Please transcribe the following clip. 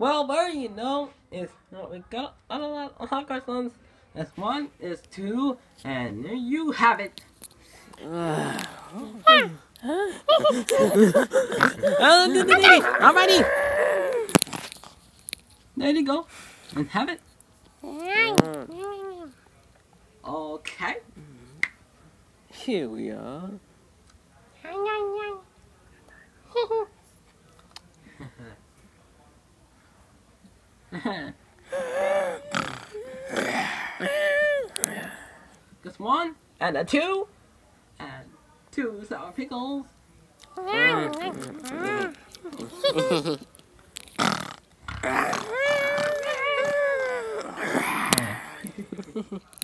Well, there you know is not we got a lot of hot cartons. That's one, is two, and there you have it. Um, Alrighty. There you go, and have it. Okay. Here we are. Just one, And a two. and two sour pickles.